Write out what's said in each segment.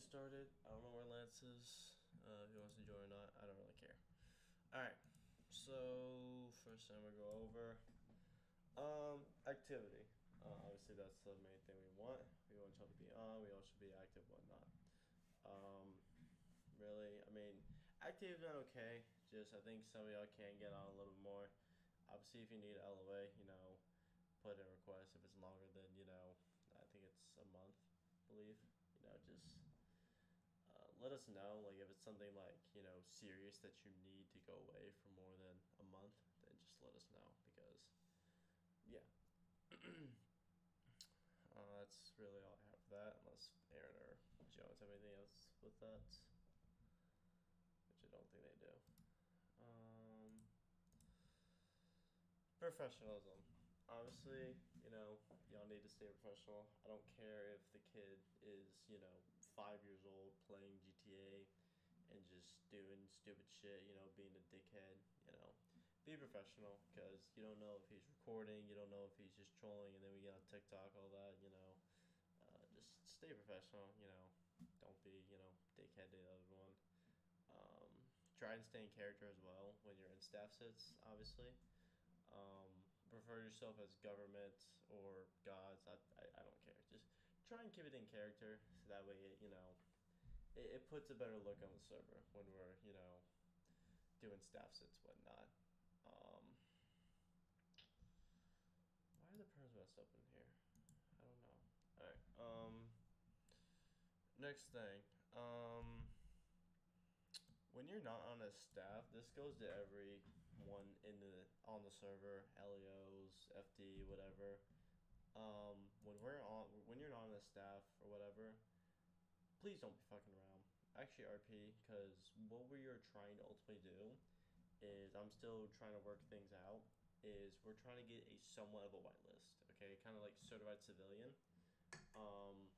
started. I don't know where Lance is. Uh, if he wants to join or not, I don't really care. All right. So first thing we go over, um, activity. Uh, obviously, that's the main thing we want. We want y'all to be on. We all should be active, whatnot. Um, really, I mean, active is okay. Just I think some of y'all can get on a little more. Obviously, if you need LOA, you know, put in a request. If it's longer than you know, I think it's a month, I believe. You know, just uh, let us know. Like if it's something like you know serious that you need to go away for more than a month, then just let us know because, yeah. uh, that's really all I have for that. Unless Aaron or Jones have anything else with that, which I don't think they do. Um, professionalism. Obviously, you know, y'all need to stay professional. I don't care if the kid is, you know, five years old playing GTA and just doing stupid shit, you know, being a dickhead, you know. Be professional because you don't know if he's recording, you don't know if he's just trolling, and then we get on TikTok, all that, you know. Uh, just stay professional, you know. Don't be, you know, dickhead to the other one. Um, try and stay in character as well when you're in staff sits, obviously. Um, refer yourself as government or gods. I, I, I don't care. Just try and keep it in character that way, it, you know, it, it puts a better look on the server when we're, you know, doing staff sits, whatnot. Um, why are the perms messed up in here? I don't know. Alright, um, next thing. Um, when you're not on a staff, this goes to everyone in the on the server, LEOs, FD, whatever. Um, when we're on, when you're not on the staff or whatever, please don't be fucking around. Actually, RP, because what we are trying to ultimately do is I'm still trying to work things out. Is we're trying to get a somewhat of a whitelist, okay, kind of like certified civilian. Um,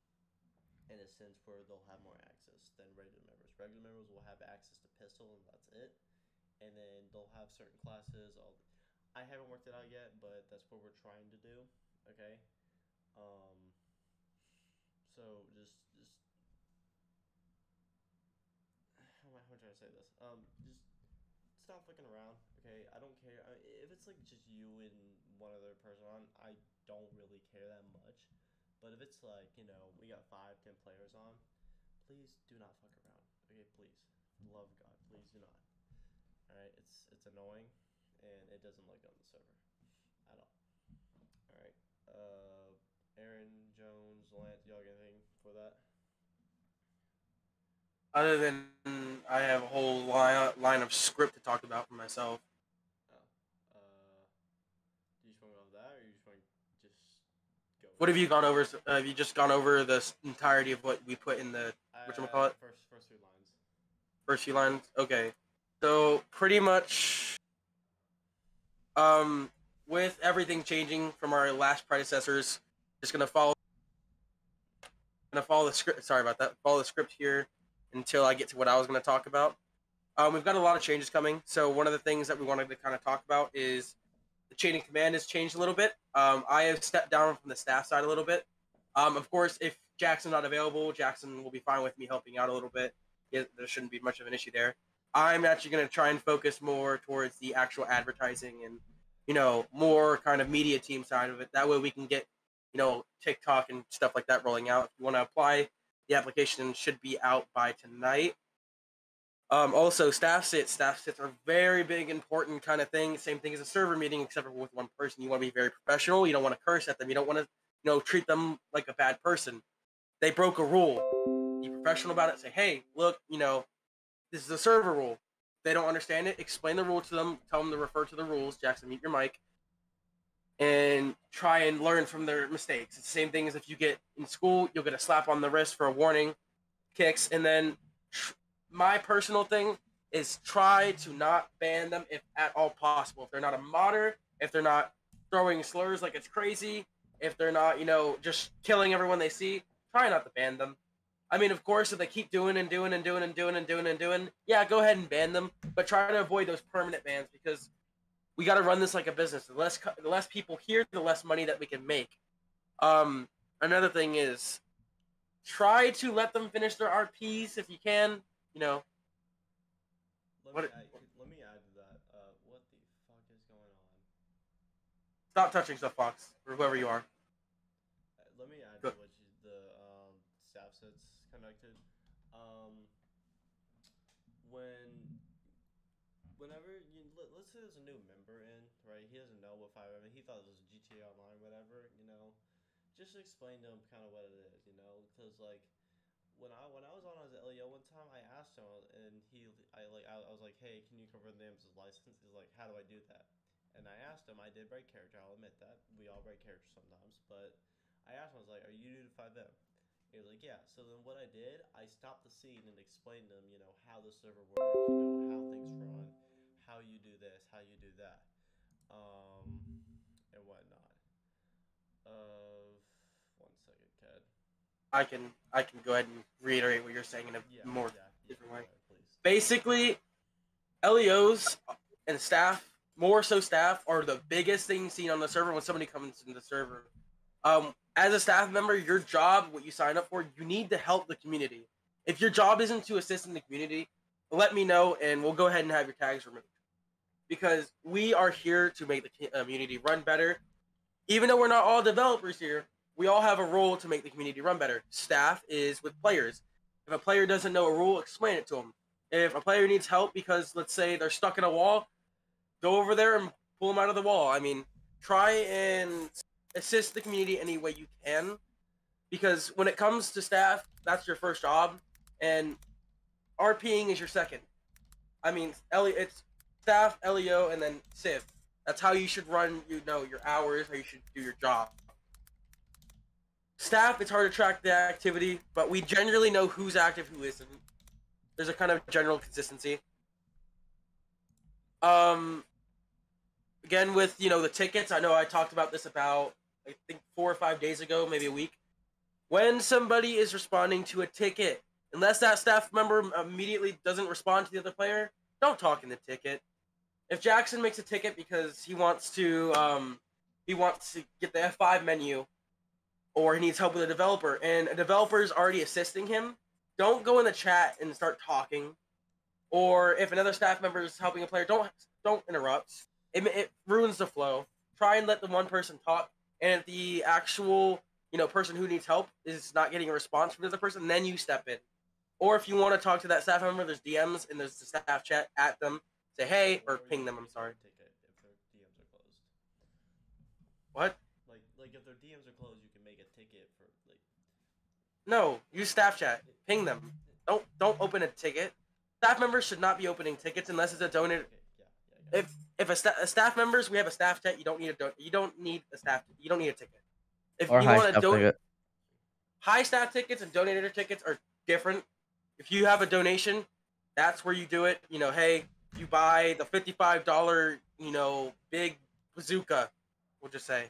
in a sense where they'll have more access than regular members. Regular members will have access to pistol and that's it, and then they'll have certain classes. All I haven't worked it out yet, but that's what we're trying to do. Okay, um, so just just how I'm trying to say this? Um, just stop fucking around. Okay, I don't care I, if it's like just you and one other person on. I don't really care that much. But if it's like, you know, we got five, ten players on, please do not fuck around. Okay, please. For the love of God, please do not. Alright, it's it's annoying and it doesn't look on the server. At all. Alright. Uh Aaron, Jones, Lance, y'all got anything for that? Other than I have a whole line, line of script to talk about for myself. Oh. Uh you just want to go with that or you just want to just go What have you gone over? Uh, have you just gone over the entirety of what we put in the uh, whatchamacallit? First first few lines. first few lines? Okay. So pretty much um with everything changing from our last predecessors, just gonna follow gonna follow the script sorry about that. Follow the script here until I get to what I was gonna talk about. Um, we've got a lot of changes coming. So one of the things that we wanted to kind of talk about is the chain of command has changed a little bit. Um, I have stepped down from the staff side a little bit. Um, of course, if Jackson's not available, Jackson will be fine with me helping out a little bit. There shouldn't be much of an issue there. I'm actually going to try and focus more towards the actual advertising and, you know, more kind of media team side of it. That way we can get, you know, TikTok and stuff like that rolling out. If you want to apply, the application should be out by tonight. Um, also, staff sits. Staff sits are very big, important kind of thing. Same thing as a server meeting, except for with one person. You want to be very professional. You don't want to curse at them. You don't want to, you know, treat them like a bad person. They broke a rule. Be professional about it. Say, hey, look, you know, this is a server rule. They don't understand it. Explain the rule to them. Tell them to refer to the rules. Jackson, mute your mic. And try and learn from their mistakes. It's the same thing as if you get in school, you'll get a slap on the wrist for a warning, kicks, and then tr- my personal thing is try to not ban them if at all possible. If they're not a modder, if they're not throwing slurs like it's crazy, if they're not, you know, just killing everyone they see, try not to ban them. I mean, of course, if they keep doing and doing and doing and doing and doing and doing, yeah, go ahead and ban them. But try to avoid those permanent bans because we got to run this like a business. The less the less people here, the less money that we can make. Um, another thing is try to let them finish their RPs if you can. You know, Let What me add, let me add to that. Uh, what the fuck is going on? stop touching stuff, Fox, or whoever you are. Uh, Let me add Good. to what you, the um, staff sets connected. Um, when, whenever you let, let's say there's a new member in, right? He doesn't know what five. I mean, he thought it was GTA Online, whatever. You know, just explain to him kind of what it is. You know, because like when I when I was on as LEO one time, I asked him, and he I like I, I was like, hey, can you convert the names as license? He's like, how do I do that? And I asked him, I did break character. I'll admit that we all break character sometimes, but I asked him, I was like, are you new to FiveM? He was like, yeah. So then what I did, I stopped the scene and explained to him, you know, how the server works, you know, how things run, how you do this, how you do that, um, and whatnot. Uh, one second, Ked. I can I can go ahead and reiterate what you're saying in a Yeah, more yeah, yeah, different go way. ahead, basically LEOs and staff, more so staff, are the biggest thing seen on the server when somebody comes into the server. Um, as a staff member, your job, what you sign up for, you need to help the community. If your job isn't to assist in the community, let me know and we'll go ahead and have your tags removed. Because we are here to make the uh, community run better. Even though we're not all developers here, we all have a role to make the community run better. Staff is with players. If a player doesn't know a rule, explain it to them if a player needs help because let's say they're stuck in a wall, go over there and pull them out of the wall. I mean, try and assist the community any way you can because when it comes to staff, that's your first job and RPing is your second. I mean, Ele- it's staff, LEO, and then Civ. That's how you should run, you know, your hours, how you should do your job. Staff, it's hard to track the activity, but we generally know who's active, who isn't there's a kind of general consistency. Um, again with you know the tickets, I know I talked about this about I think four or five days ago, maybe a week. When somebody is responding to a ticket, unless that staff member immediately doesn't respond to the other player, don't talk in the ticket. If Jackson makes a ticket because he wants to, um, he wants to get the F5 menu, or he needs help with a developer, and a developer is already assisting him, don't go in the chat and start talking. Or if another staff member is helping a player, don't don't interrupt. It, it ruins the flow. Try and let the one person talk, and if the actual you know person who needs help is not getting a response from the other person, then you step in. Or if you want to talk to that staff member, there's DMs and there's the staff chat at them. Say hey or you ping them. I'm sorry. their Ticket if their DMs are closed. What? Like, like if their DMs are closed, you can make a ticket for like. No, use staff chat. Ping them. Don't don't open a ticket. Staff members should not be opening tickets unless it's a donated Okay, yeah, yeah, yeah. if if a, sta- a staff members we have a staff chat you don't need a don- you don't need a staff you don't need a ticket if Or you want to stuff donate high staff tickets and donator tickets are different if you have a donation that's where you do it. You know hey you buy the $55 you know big bazooka we'll just say.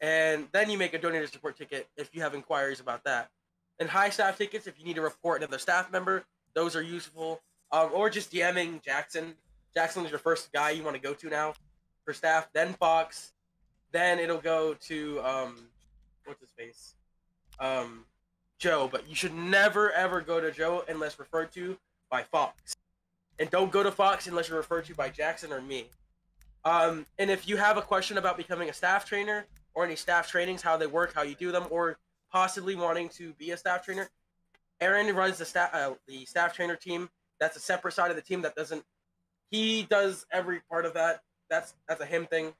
And then you make a donator support ticket if you have inquiries about that. And high staff tickets if you need to report another staff member those are useful. Um, or just dming jackson. Jackson is your first guy you want to go to now for staff, then Fox, then it'll go to um what's his face? Um Joe, but you should never ever go to Joe unless referred to by Fox. And don't go to Fox unless you're referred to by Jackson or me. Um and if you have a question about becoming a staff trainer or any staff trainings, how they work, how you do them, or possibly wanting to be a staff trainer, Aaron runs the staff uh, the staff trainer team. That's a separate side of the team that doesn't he does every part of that. That's that's a him thing.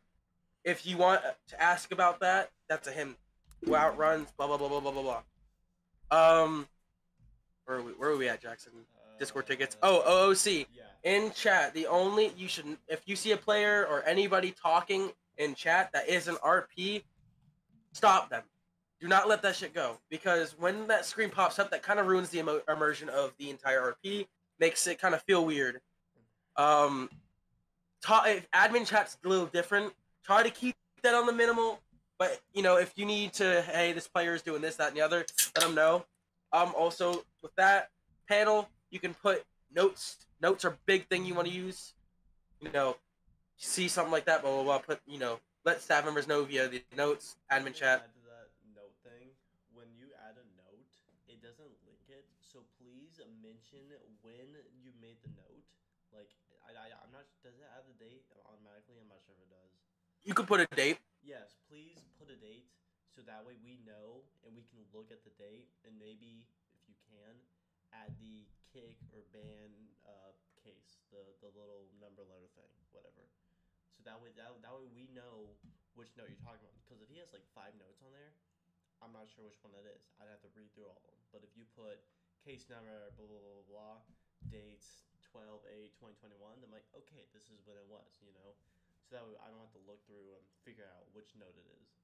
If you want to ask about that, that's a him. Who outruns blah blah blah blah blah blah blah. Um, where are we? Where are we at, Jackson? Discord tickets. Oh, OOC Yeah. in chat. The only you should if you see a player or anybody talking in chat that is an RP, stop them. Do not let that shit go because when that screen pops up, that kind of ruins the emo- immersion of the entire RP. Makes it kind of feel weird. Um, ta- if admin chat's a little different, try to keep that on the minimal. But you know, if you need to, hey, this player is doing this, that, and the other, let them know. Um, also with that panel, you can put notes. Notes are a big thing you want to use. You know, see something like that, blah blah blah. Put you know, let staff members know via the notes, admin chat. Add to that note thing. When you add a note, it doesn't link it. So please mention when you made the note. Like I, I I'm not. Does it have the date automatically? I'm not sure if it does. You could put a date. Yes, please put a date so that way we know and we can look at the date and maybe if you can add the kick or ban uh, case, the the little number letter thing, whatever. So that way that, that way we know which note you're talking about. Because if he has like five notes on there, I'm not sure which one that is. I'd have to read through all of them. But if you put case number blah blah blah blah, dates 12 8 2021, I'm like okay, this is when it was, you know. So that way I don't have to look through and figure out which note it is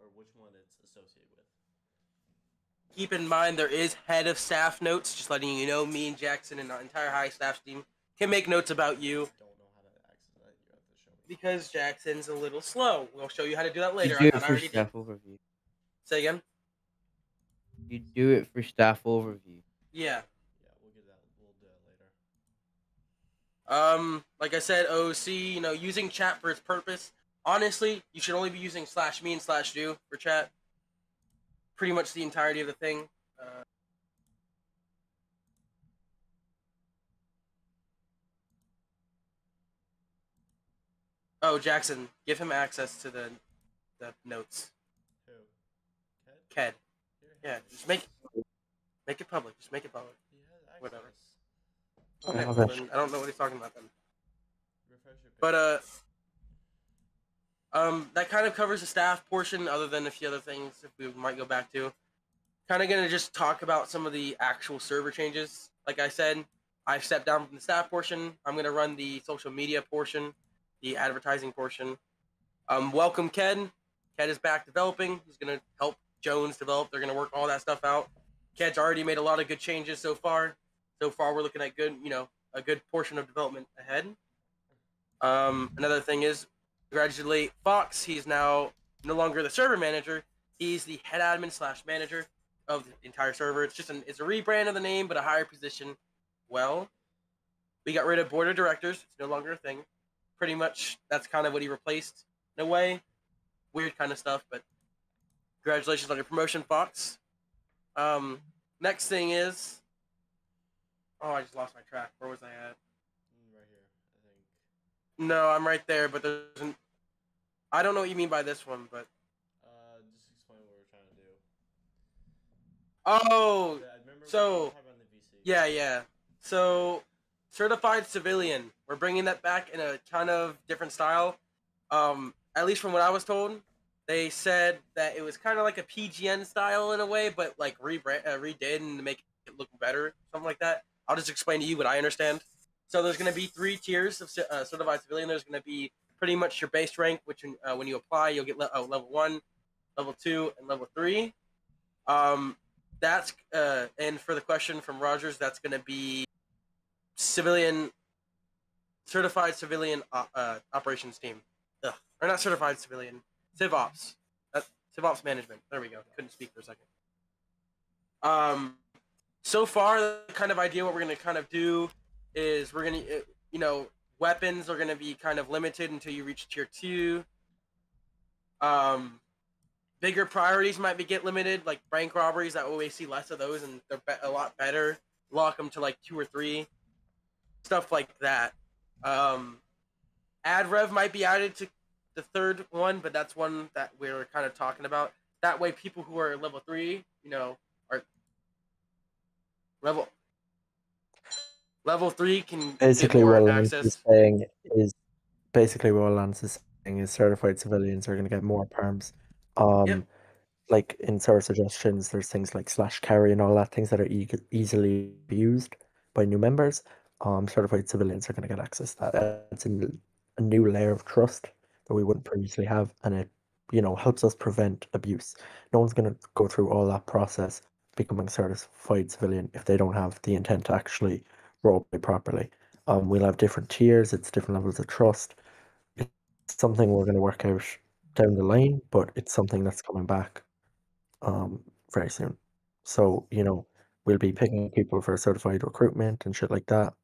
or which one it's associated with. Keep in mind there is head of staff notes, just letting you know. Me and Jackson and the entire high staff team can make notes about you Don't know how to access that. You have to show me. because Jackson's a little slow. We'll show you how to do that later. You later. do it for already did. staff overview. Say again. You do it for staff overview. Yeah. Yeah, we'll get that. We'll do that later. Um, like I said, OC, you know, using chat for its purpose. Honestly, you should only be using slash me and slash do for chat. Pretty much the entirety of the thing. Uh, oh, Jackson, give him access to the the notes. Who? Ted? Ked. Yeah, just make make it public. Just make it public. He has access. Whatever. Okay, okay. well I don't know what he's talking about then. But uh, um, that kind of covers the staff portion, other than a few other things we might go back to. Kind of gonna just talk about some of the actual server changes. Like I said, I've stepped down from the staff portion. I'm gonna run the social media portion, the advertising portion. Um, welcome Ken. Ken is back developing. He's gonna help Jones develop. They're gonna work all that stuff out. Ked's already made a lot of good changes so far. So far, we're looking at good, you know, a good portion of development ahead. Um, another thing is, congratulate Fox. He's now no longer the server manager. He's the head admin slash manager of the entire server. It's just an it's a rebrand of the name, but a higher position. Well, we got rid of board of directors. It's no longer a thing. Pretty much, that's kind of what he replaced in a way. Weird kind of stuff, but congratulations on your promotion, Fox. Um, next thing is, oh, I just lost my track. Where was I at? Mm, right here, I think. No, I'm right there, but there's an. I don't know what you mean by this one, but Uh, just explain what we're trying to do. oh, Yeah, so- we were talking the yeah, yeah. So, certified civilian, we're bringing that back in a kind of different style. Um, at least from what I was told, they said that it was kind of like a PGN style in a way, but like rebrand, uh, redid and make it look better, something like that. I'll just explain to you what I understand. So there's going to be three tiers of uh, certified civilian. There's going to be pretty much your base rank, which uh, when you apply, you'll get le- uh, level one, level two, and level three. Um, that's uh, and for the question from Rogers, that's going to be civilian, certified civilian uh, uh, operations team, Ugh. or not certified civilian, civ ops, uh, civ ops management. There we go. Couldn't speak for a second. Um, so far, the kind of idea what we're going to kind of do is we're going to, you know, weapons are to be kind of limited until you reach tier two. Um, bigger priorities might be get limited, like bank robberies. That way we see less of those, and they're be- a lot better. Lock them to like two or three, stuff like that. Um, ad rev might be added to the third one, but that's one that we're kind of talking about. That way, people who are level three, you know, are level level three can Basically, what Lance access. is saying is basically what Lance is saying is certified civilians are going to get more perms. Um, Yep. like in server suggestions, there's things like slash carry and all that things that are e- easily abused by new members. Um, certified civilians are going to get access to that. It's a new layer of trust that we wouldn't previously have, and it you know helps us prevent abuse. No one's going to go through all that process becoming certified civilian if they don't have the intent to actually roleplay properly. Um, we'll have different tiers. It's different levels of trust. It's something we're going to work out down the line, but it's something that's coming back um very soon. So you know we'll be picking people for certified recruitment and shit like that.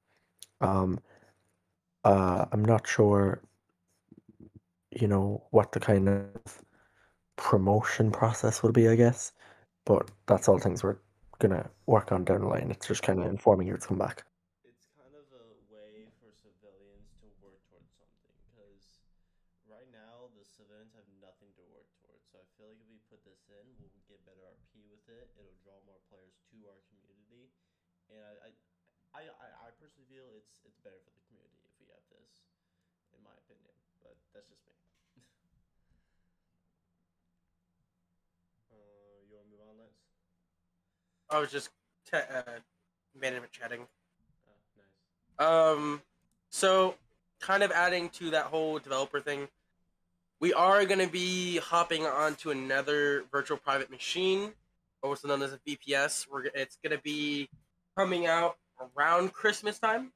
Um, uh, I'm not sure, you know, what the kind of promotion process will be. I guess, but that's all things we're gonna work on down the line. It's just kind of informing you to come back. it's kind of a way for civilians to work towards something because right now the civilians have nothing to work towards. So I feel like if we put this in, we'll get better RP with it. It'll draw more players to our community, and I, I, I, I, I personally feel it's it's better for the community if we have this, in my opinion. But that's just me. uh, you want to move on, Lance? I was just te- uh, management chatting. Oh, nice. Um, so kind of adding to that whole developer thing, we are going to be hopping onto another virtual private machine, also known as a VPS. We're it's going to be coming out around Christmas time.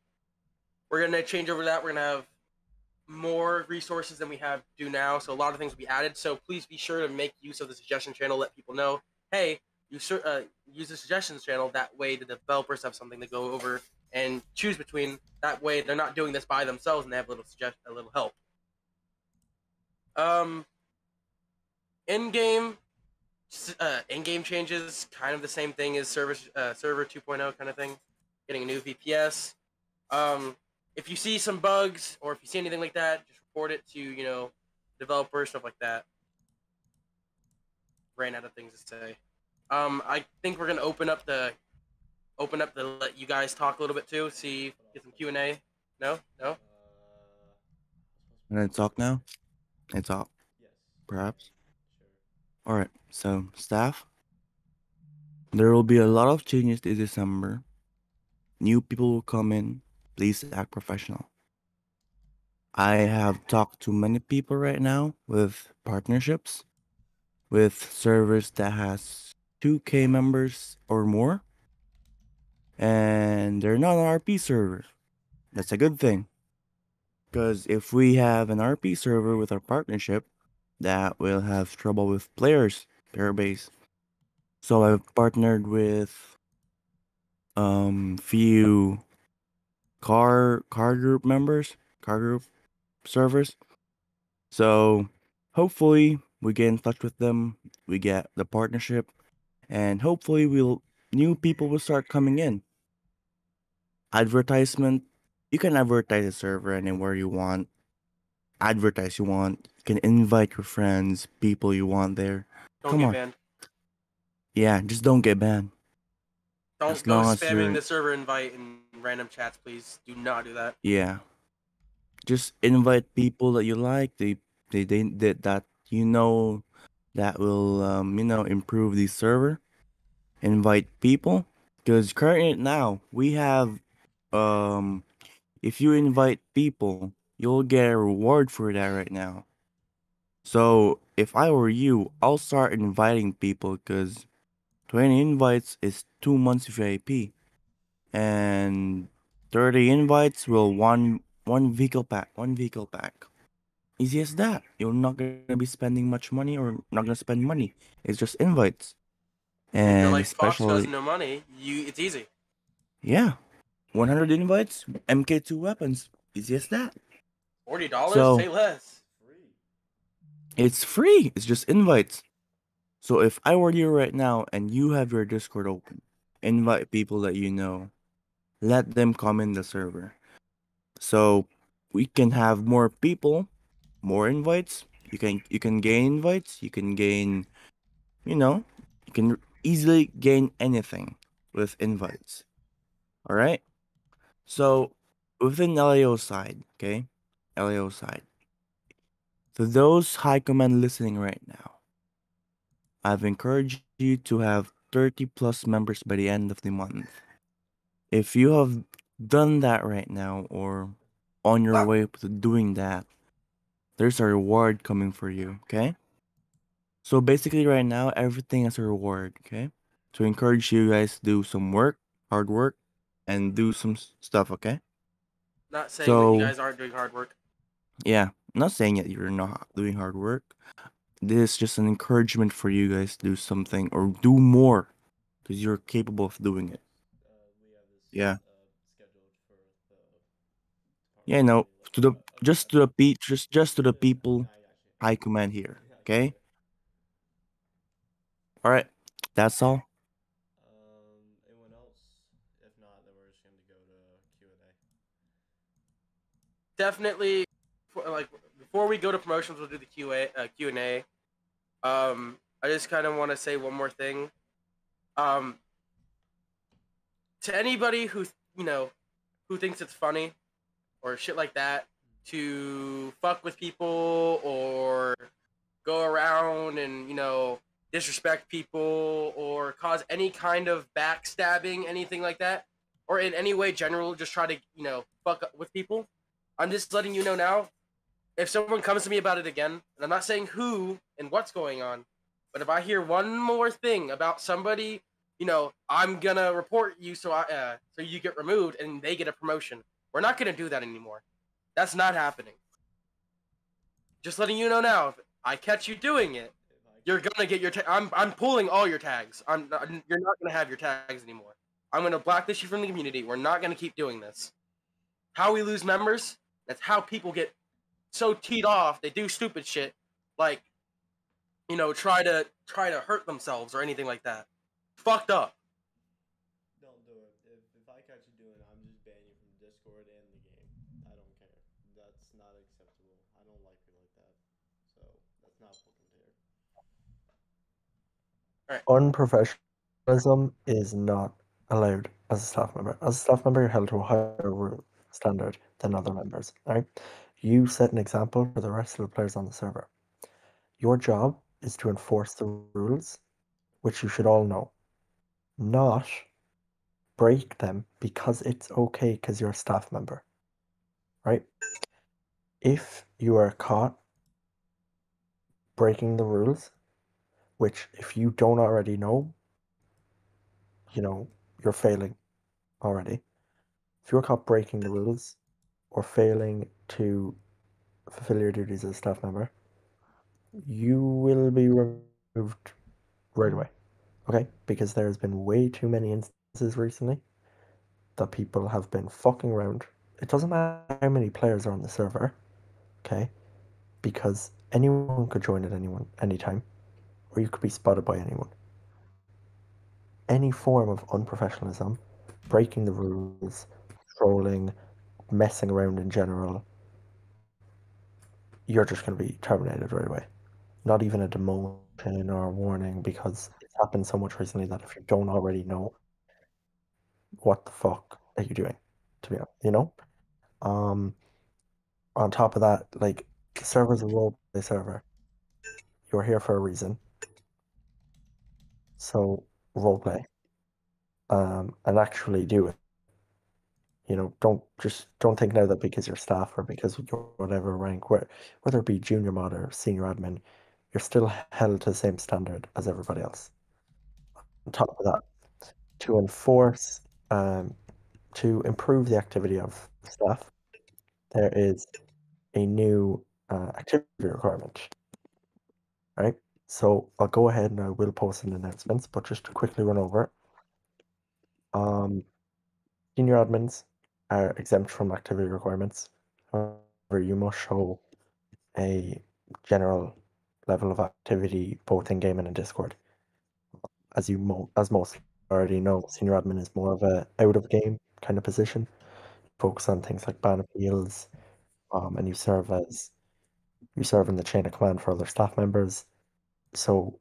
We're going to change over that. We're to have more resources than we have do now, so a lot of things will be added. So please be sure to make use of the suggestion channel. Let people know, hey, you uh, use the suggestions channel. That way, the developers have something to go over and choose between. That way, they're not doing this by themselves, and they have a little suggest a little help. Um, in game, uh, in game changes, kind of the same thing as server uh, server 2.0 kind of thing. Getting a new VPS. Um, if you see some bugs or if you see anything like that, just report it to you know developers stuff like that. Ran out of things to say. Um, I think we're gonna open up the open up to let you guys talk a little bit too. See, get some Q and A. No, no. Can I talk now? It's up. yes. Perhaps. Sure. Alright, so staff. There will be a lot of changes this December. New people will come in. Please act professional. I have talked to many people right now with partnerships with servers that has 2k members or more. And they're not an RP server. That's a good thing. Because if we have an RP server with our partnership, that will have trouble with players, player base. So I've partnered with um few car car group members, car group servers. So hopefully we get in touch with them, we get the partnership, and hopefully we'll new people will start coming in. Advertisement, you can advertise a server anywhere you want. Advertise you want. You can invite your friends, people you want there. Don't Come get on. banned. Yeah, just don't get banned. Don't As go spamming you're- the server invite in random chats, please. Do not do that. Yeah. Just invite people that you like, they they, they that that you know that will um you know improve the server. Invite people because currently now we have um if you invite people, you'll get a reward for that right now. So, if I were you, I'll start inviting people cuz 20 invites is 2 months VIP and 30 invites will one one vehicle pack one vehicle pack. Easy as that. You're not gonna be spending much money or not gonna spend money. It's just invites. If you're and like Fox especially does no money, you it's easy. yeah. 100 invites mk2 weapons. Easy as that Forty dollars, So- say less. Free. it's free. It's just invites. So if i were you right now and you have your discord open invite people that you know. Let them come in the server. So we can have more people more invites. You can you can gain invites. You can gain you know you can easily gain anything with invites. All right? So within lao side okay lao side to those high command listening right now i've encouraged you to have 30 plus members by the end of the month if you have done that right now or on your way to doing that, there's a reward coming for you, okay? So basically right now everything is a reward, okay? To encourage you guys to do some work, hard work, and do some stuff, okay? Not saying that So- you guys aren't doing hard work. Yeah, I'm not saying that you're not doing hard work. This is just an encouragement for you guys to do something or do more because you're capable of doing it. Yeah. Yeah, no, to the just to the pe- just just to the people I command here, okay? All right. That's all. Definitely like before we go to promotions, we'll do the QA uh, Q and A. Um, I just kind of want to say one more thing. Um, to anybody who you know who thinks it's funny or shit like that to fuck with people or go around and you know disrespect people or cause any kind of backstabbing anything like that or in any way general just try to you know fuck up with people i'm just letting you know now if someone comes to me about it again and i'm not saying who and what's going on but if i hear one more thing about somebody you know i'm gonna report you so i uh, so you get removed and they get a promotion we're not gonna do that anymore that's not happening just letting you know now if i catch you doing it you're gonna get your. Ta- I'm I'm pulling all your tags. I'm. not- You're not gonna have your tags anymore. I'm gonna blacklist you from the community. We're not gonna keep doing this. How we lose members? That's how people get so teed off. They do stupid shit, like, you know, try to try to hurt themselves or anything like that. Fucked up. Don't do it. If, if I catch you doing it, I'm just banning you from Discord and the game. I don't care. That's not acceptable. I don't like you like that. So that's not fucking fair. Unprofessionalism is not allowed as a staff member. As a staff member, you're held to a higher standard than other members. Right? You set an example for the rest of the players on the server. Your job is to enforce the rules, which you should all know, not break them because it's okay because you're a staff member. Right? If you are caught breaking the rules, which if you don't already know, you know, you're failing already. If you're caught breaking the rules or failing to fulfill your duties as a staff member, you will be removed right away. Okay? Because there's been way too many instances recently that people have been fucking around. It doesn't matter how many players are on the server, okay? Because anyone could join at anyone anytime, or you could be spotted by anyone. Any form of unprofessionalism, breaking the rules, trolling, messing around in general, you're just going to be terminated right away. Not even a demotion or a warning because it's happened so much recently that if you don't already know, what the fuck are you doing? To be honest, you know. Um. On top of that, like the server's a role play server. You're here for a reason. So roleplay. Um, and actually do it. You know, don't just don't think now that because you're staff or because you're whatever rank, whether it be junior mod or senior admin, you're still held to the same standard as everybody else. On top of that, to enforce, um, to improve the activity of staff, there is a new uh, activity requirement. Right. So I'll go ahead and I will post an announcements, but just to quickly run over. Um, senior admins are exempt from activity requirements. However, you must show a general level of activity both in game and in Discord. As you mo- as most already know, senior admin is more of a out of game kind of position. Focus on things like ban appeals, um, and you serve as you serve in the chain of command for other staff members. So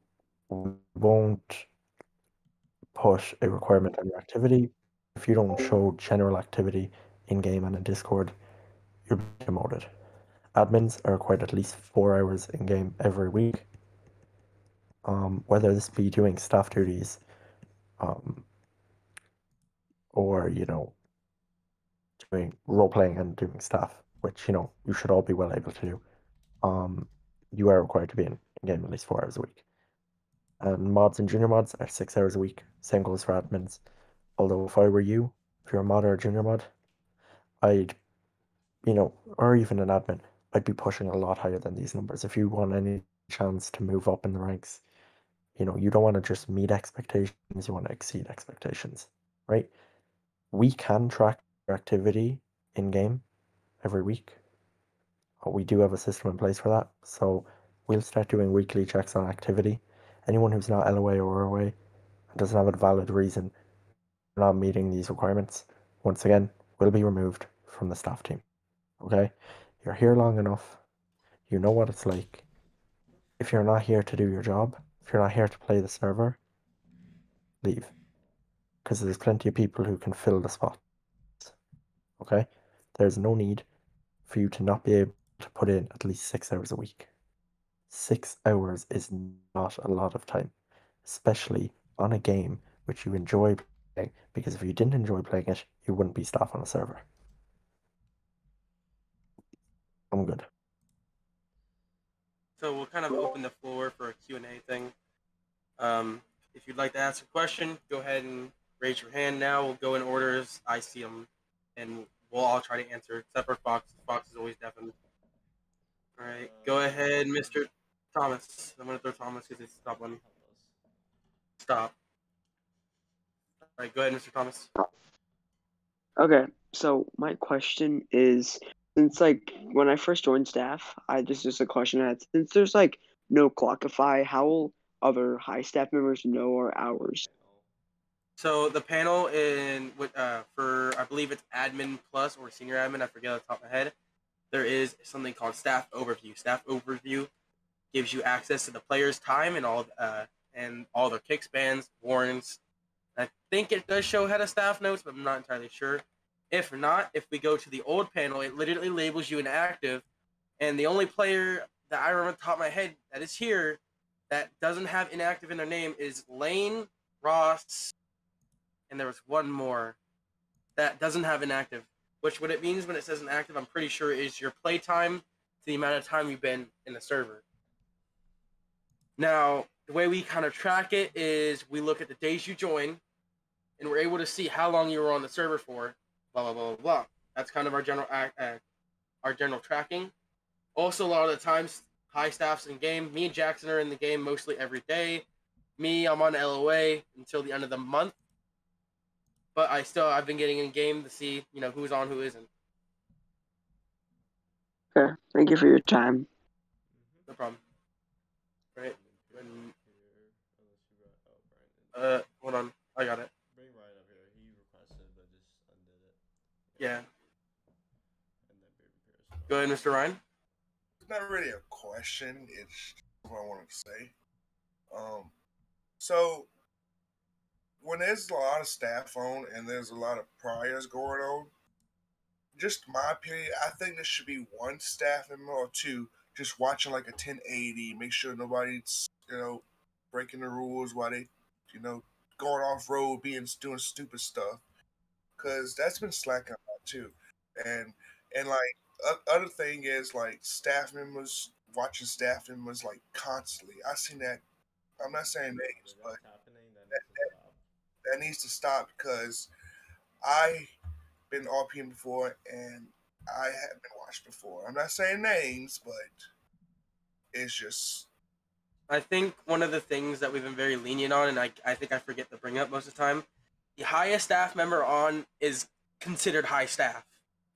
we won't put a requirement on your activity. If you don't show general activity in game and in Discord, you're demoted. Admins are required at least four hours in game every week. Um, whether this be doing staff duties, um, or you know, doing role playing and doing staff, which you know you should all be well able to do. Um, you are required to be in, in game at least four hours a week. And mods and junior mods are six hours a week. Same goes for admins. Although if I were you, if you're a mod or a junior mod, I'd, you know, or even an admin, I'd be pushing a lot higher than these numbers. If you want any chance to move up in the ranks, you know, you don't want to just meet expectations, you want to exceed expectations, right? We can track your activity in game every week. Uh, We do have a system in place for that. So we'll start doing weekly checks on activity. Anyone who's not LOA or ROA and doesn't have a valid reason not meeting these requirements, once again, will be removed from the staff team. Okay? You're here long enough. You know what it's like. If you're not here to do your job, if you're not here to play the server, leave. Because there's plenty of people who can fill the spot. Okay? There's no need for you to not be able to put in at least six hours a week. Six hours is not a lot of time, especially on a game which you enjoy Because if you didn't enjoy playing it, you wouldn't be staff on a server. I'm good. So we'll kind of open the floor for a Q&A thing. Um, if you'd like to ask a question, go ahead and raise your hand now. We'll go in orders. I see them, and we'll all try to answer, except for Fox. Fox is always deafened. All right, go ahead, Mr. Thomas. I'm gonna throw Thomas because it's stop one. Stop. All right, go ahead, Mr. Thomas. Okay, so my question is since like when I first joined staff, I just just a question I had since there's like no clockify, how will other high staff members know our hours? So the panel in uh for I believe it's admin plus or senior admin, I forget off the top of my head. There is something called staff overview. Staff overview gives you access to the players' time and all uh and all their kick spans, warrants. Think it does show head of staff notes, but I'm not entirely sure. If not, if we go to the old panel, it literally labels you inactive, and the only player that I remember top of my head that is here that doesn't have inactive in their name is Lane, Ross, and there was one more that doesn't have inactive. Which what it means when it says inactive, I'm pretty sure is your playtime to the amount of time you've been in the server. Now, the way we kind of track it is we look at the days you join, and we're able to see how long you were on the server for. Blah blah blah blah. blah. That's kind of our general uh, our general tracking. Also, a lot of the times, high staffs in game. Me and Jackson are in the game mostly every day. Me, I'm on LOA until the end of the month but I still I've been getting in game to see you know who's on who isn't. Okay, thank you for your time. No problem. Right. When, uh, hold on, I got it. Bring Ryan up here. He requested, but just undid it. Yeah. And then Baby Pierce. Go ahead, Mr. Ryan. it's not really a question. It's what I wanted to say. Um, so when there's a lot of staff on and there's a lot of priors going on, just my opinion, I think there should be one staff member or two just watching like a 1080, make sure nobody's you know breaking the rules while they you know going off road, being doing stupid stuff, because that's been slacking a lot too, and and like other thing is like staff members watching staff members like constantly. I seen that. I'm not saying names, but that's happening, then it's a stop. that needs to stop because I been RPM before and I have been watched before. I'm not saying names, but it's just I think one of the things that we've been very lenient on, and I, I think I forget to bring up most of the time, the highest staff member on is considered high staff,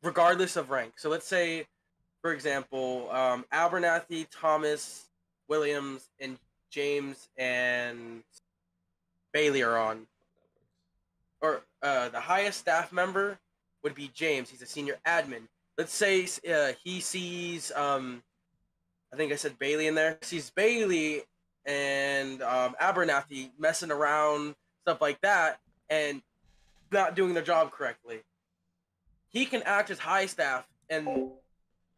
regardless of rank. So let's say, for example, um, Abernathy, Thomas, Williams, and James and Bailey are on. Or uh, the highest staff member would be James. He's a senior admin. Let's say uh, he sees um, I think I said Bailey in there. Sees Bailey and um, Abernathy messing around, stuff like that, and not doing their job correctly. He can act as high staff and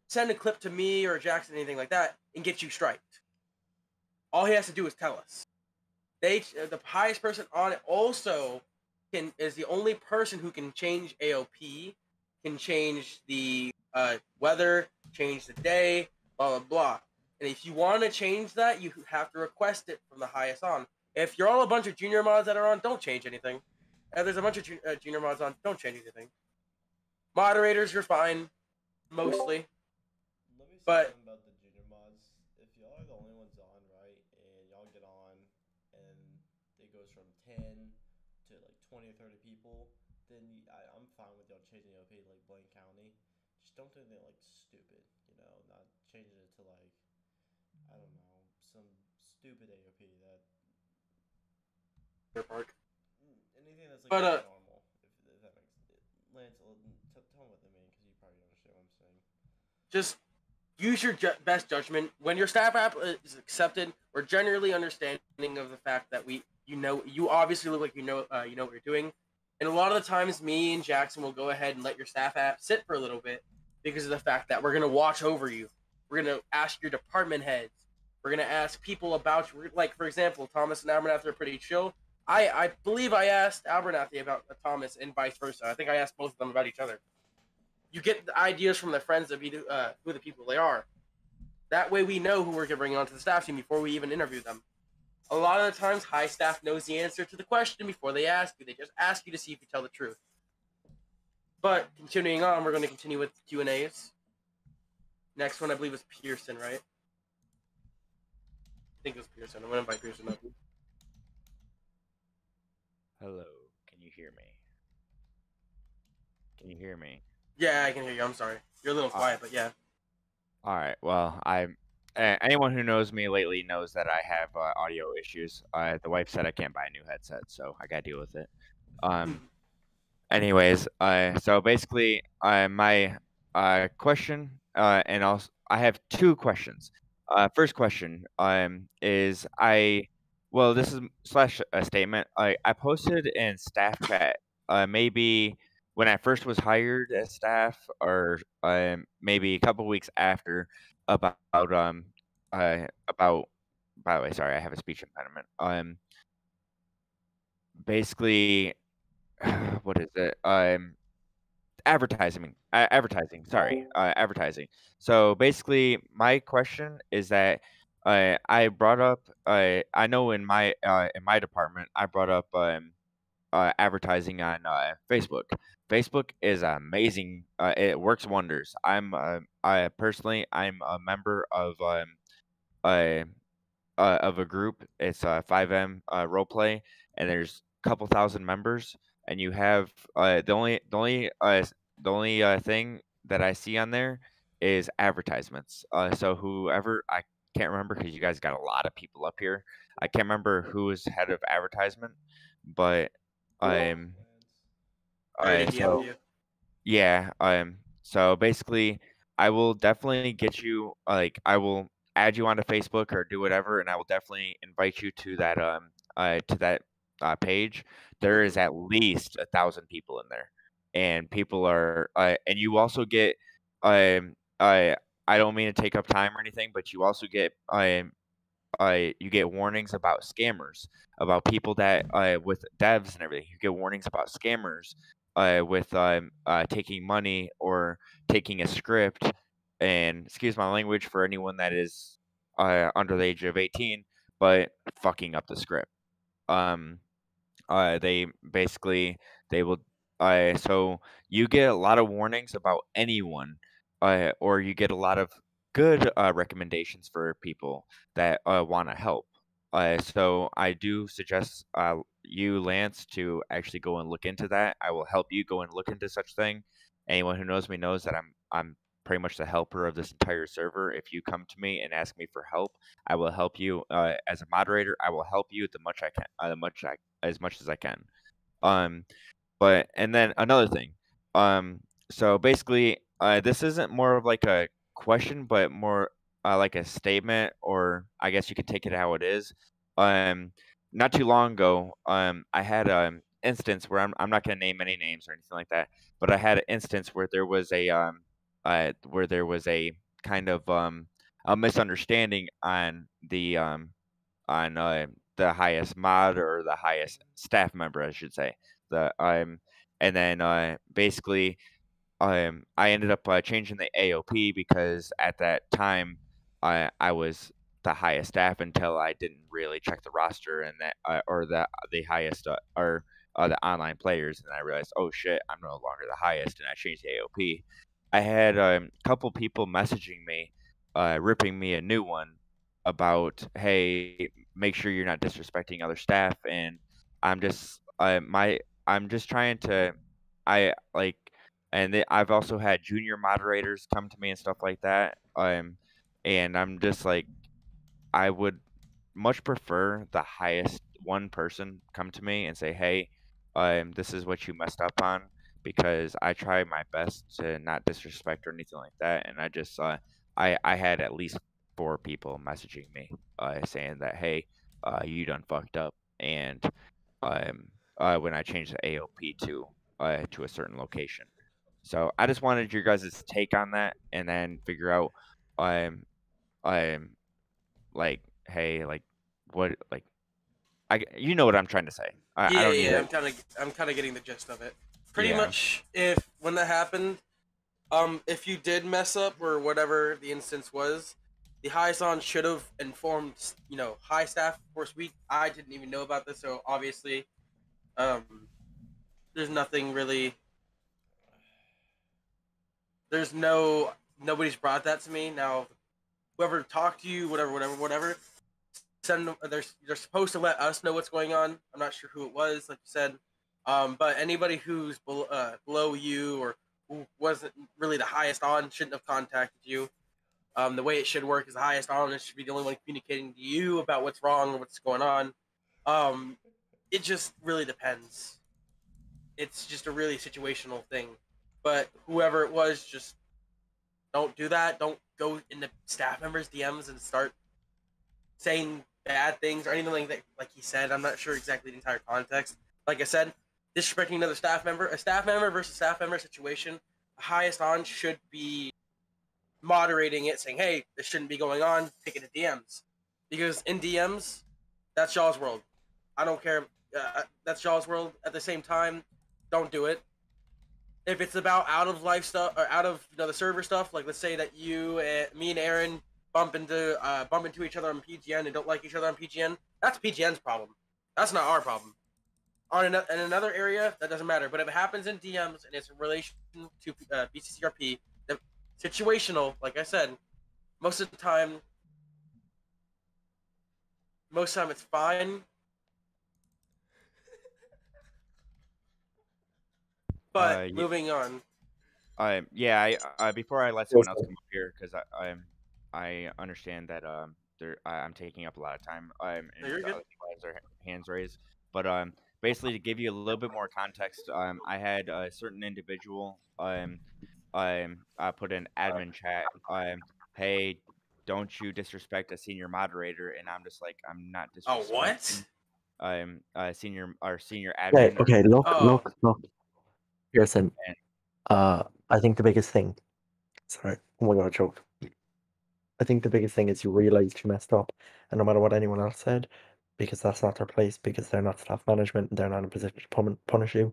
send a clip to me or Jackson, anything like that, and get you striked. All he has to do is tell us. They, the highest person on it, also can is the only person who can change AOP, can change the uh, weather, change the day, blah blah blah. And if you want to change that, you have to request it from the highest on. If you're all a bunch of junior mods that are on, don't change anything. If there's a bunch of uh, junior mods on, don't change anything. Moderators, you're fine, mostly. Let me say But- something about the junior mods. If y'all are the only ones on, right, and y'all get on, and it goes from ten to like twenty or thirty people, then I'm fine with y'all changing OP to like Blaine County. Just don't do anything like stupid, you know, not changing it to like I don't know some stupid AOP that Fair Park. mm, anything that's like But, uh, normal. If, if that makes Lance, uh, t- tell me what they mean because you probably don't understand what I'm saying. Just use your ju- best judgment when your staff app is accepted. We're generally understanding of the fact that we, you know, you obviously look like you know, uh, you know what you're doing, and a lot of the times, me and Jackson will go ahead and let your staff app sit for a little bit because of the fact that we're gonna watch over you. We're gonna ask your department heads. We're gonna ask people about you. Like for example, Thomas and Abernathy are pretty chill. I I believe I asked Abernathy about Thomas and vice versa. I think I asked both of them about each other. You get the ideas from their friends of either, uh, who the people they are. That way, we know who we're gonna bring onto the staff team before we even interview them. A lot of the times, high staff knows the answer to the question before they ask you. They just ask you to see if you tell the truth. But continuing on, we're going to continue with Q and A's. Next one, I believe, is Pearson, right? I think it was Pearson. I'm going to invite Pearson up. Hello, can you hear me? Can you hear me? Yeah, I can hear you. I'm sorry. You're a little Uh, quiet, but yeah. All right. Well, I'm. Anyone who knows me lately knows that I have uh, audio issues. Uh, the wife said I can't buy a new headset, so I gotta deal with it. Um. Anyways, uh, so basically, uh, my uh question, uh, and also I have two questions. Uh, first question, um, is I, well, this is slash a statement. I I posted in staff chat, uh, maybe when I first was hired as staff, or um, maybe a couple weeks after, about um, uh, about. By the way, sorry, I have a speech impediment. Um, basically, what is it? Um, advertising. Uh, advertising. Sorry, uh, advertising. So basically, my question is that uh, I brought up. Uh, I know in my uh, in my department, I brought up um, uh, advertising on uh, Facebook. Facebook is amazing. Uh, it works wonders. I'm uh, I personally I'm a member of um, a uh, of a group. It's a FiveM uh, roleplay, and there's a couple thousand members. And you have uh, the only the only uh, the only uh, thing that I see on there is advertisements. Uh, so whoever I can't remember because you guys got a lot of people up here. I can't remember who is head of advertisement, but um, Alright, uh, so yeah, um so basically I will definitely get you like I will add you onto Facebook or do whatever and I will definitely invite you to that um uh to that uh, page. There is at least a thousand people in there. And people are uh, and you also get um I I don't mean to take up time or anything, but you also get um uh, you get warnings about scammers, about people that uh, with devs and everything. You get warnings about scammers uh, with um, uh, taking money or taking a script. And excuse my language for anyone that is uh, under the age of 18, but fucking up the script. Um, uh, they basically they will. Uh, so you get a lot of warnings about anyone, uh, or you get a lot of good uh, recommendations for people that uh, want to help. Uh, so I do suggest uh, you, Lance, to actually go and look into that. I will help you go and look into such thing. Anyone who knows me knows that I'm I'm pretty much the helper of this entire server. If you come to me and ask me for help, I will help you. Uh, as a moderator, I will help you the much I can, uh, the much I, as much as I can. Um, but and then another thing. Um, so basically, uh, this isn't more of like a question, but more uh, like a statement, or I guess you could take it how it is. Um, not too long ago, um, I had an instance where I'm I'm not gonna name any names or anything like that, but I had an instance where there was a um, uh, where there was a kind of um, a misunderstanding on the um, on uh, the highest mod or the highest staff member, I should say. The um, and then uh, basically um, I ended up uh, changing the AOP because at that time I I was the highest staff until I didn't really check the roster and that uh, or the the highest uh, or uh, the online players and I realized oh shit I'm no longer the highest and I changed the AOP. I had um, a couple people messaging me, uh, ripping me a new one about hey make sure you're not disrespecting other staff and I'm just uh, my I'm just trying to I like and I've also had junior moderators come to me and stuff like that. Um, and I'm just like, I would much prefer the highest one person come to me and say, "Hey, um, this is what you messed up on," because I try my best to not disrespect or anything like that, and I just uh, I I had at least four people messaging me uh, saying that hey, uh, you done fucked up, and um uh, when I changed the AOP to uh, to a certain location. So I just wanted your guys' take on that, and then figure out um um like hey like what like I you know what I'm trying to say. I, yeah, I don't yeah, I'm kind of I'm kind of getting the gist of it. Pretty Yeah. much, if when that happened, um, if you did mess up or whatever the instance was, the high on should have informed you know high staff. Of course, we I didn't even know about this, so obviously, um, there's nothing really. There's no nobody's brought that to me now. Whoever talked to you, whatever, whatever, whatever. Send them. They're they're supposed to let us know what's going on. I'm not sure who it was, like you said. Um, but anybody who's below, uh, below you or who wasn't really the highest on shouldn't have contacted you. Um, the way it should work is the highest on should be the only one communicating to you about what's wrong or what's going on. Um, it just really depends. It's just a really situational thing. But whoever it was, just don't do that. Don't go into staff members' DMs and start saying bad things or anything like that. Like he said, I'm not sure exactly the entire context. Like I said, disrespecting another staff member, a staff member versus staff member situation, the highest on should be moderating it, saying, "Hey, this shouldn't be going on." Take it to DMs, because in DMs, that's y'all's world. I don't care. Uh, that's y'all's world. At the same time, don't do it. If it's about out of life stuff or out of you know the server stuff, like let's say that you, and me, and Aaron bump into uh, bump into each other on PGN and don't like each other on PGN, that's PGN's problem. That's not our problem. On an, in another area, that doesn't matter. But if it happens in DMs and it's in relation to uh, BCCRP, the situational, like I said, most of the time, most of the time it's fine. But Uh, ye- moving on. Um, yeah, I uh, before I let someone else come up here because I I'm, I understand that um there I, I'm taking up a lot of time um No, and you're good. other people has their hands raised, but um basically to give you a little bit more context, um I had a certain individual um um I put in admin chat um hey don't you disrespect a senior moderator and I'm just like I'm not disrespecting. Oh, disrespecting what? um a senior our senior admin or- okay, look, Oh. look, look. Pearson, uh, I think the biggest thing, sorry, oh my god, I choked. I think the biggest thing is you realized you messed up, and no matter what anyone else said, because that's not their place, because they're not staff management, and they're not in a position to pun- punish you.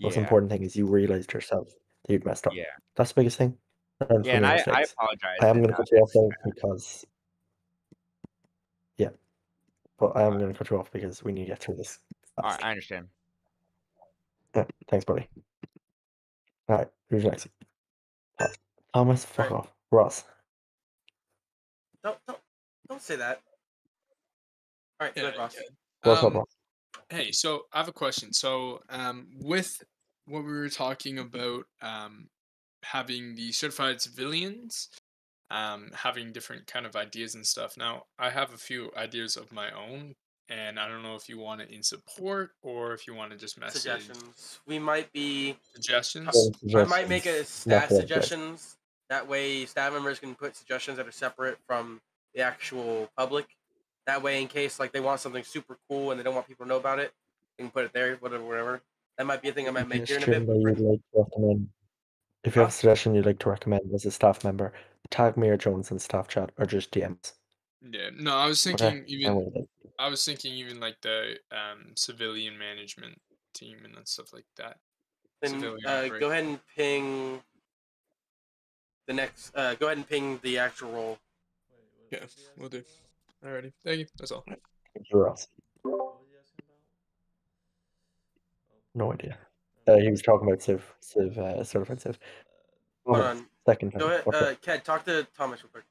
Most yeah important thing is you realized yourself that you'd messed up. yeah That's the biggest thing. Learn yeah and I, I apologize I am going to uh, cut you off though because, yeah, but I am going to cut you off because we need to get through this. I, fast. I understand. Yeah, thanks, buddy. All right, who's next? Thomas, fuck Alright. off. Ross. Don't don't don't say that. All right, Yeah, good, Ross. yeah. What's up, Um, Ross? Hey, so I have a question. So, um, with what we were talking about, um, having the certified civilians, um, having different kind of ideas and stuff. Now, I have a few ideas of my own, and I don't know if you want it in support or if you want to just message Suggestions. We might be. suggestions. Well, I might make a suggestions, not staff bad, yes. suggestions. That way, staff members can put suggestions that are separate from the actual public. That way, in case like they want something super cool and they don't want people to know about it, they can put it there. Whatever, whatever. That might be a thing I might make here in a bit. You'd like to recommend. If you have a suggestion you'd like to recommend as a staff member, tag me or Jones in staff chat or just DMs. Yeah. No, I was thinking and even we'll do. I was thinking even like the um civilian management team and that stuff like that. Then uh, go ahead and ping the next. Uh, go ahead and ping the actual role. Yeah, we'll do. Alrighty. Thank you. That's all. Thank you, Ross. No idea. Uh, he was talking about Civ, Civ, uh, certified Civ. Go Hold on. Second time. Go ahead, What's uh, Ked. Talk to Thomas real quick.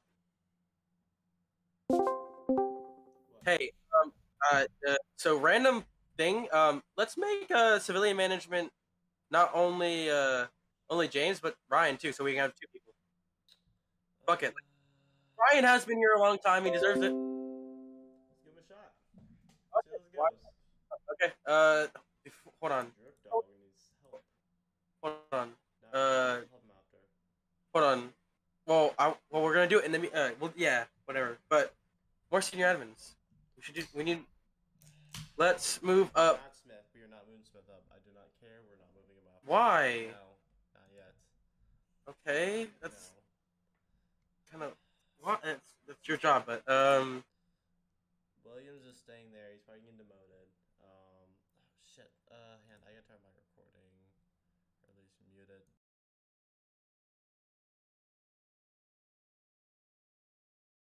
Hey, uh, uh, so random thing. Um, let's make uh, civilian management not only uh, only James but Ryan too, so we can have two people. Fuck it. Ryan has been here a long time. He deserves it. Let's give him a shot. Okay. okay. Uh, hold on. Hold on. Uh, hold on. Well, I, well, we're gonna do it in the uh, well, yeah, whatever. But more senior admins. We should do. We need Let's move up. Matt Smith, we are not moving Smith up. I do not care. We're not moving him up. Why? No, not yet. Okay, that's No. kind of what. That's, that's your job, but um, Williams is staying there. He's probably getting demoted.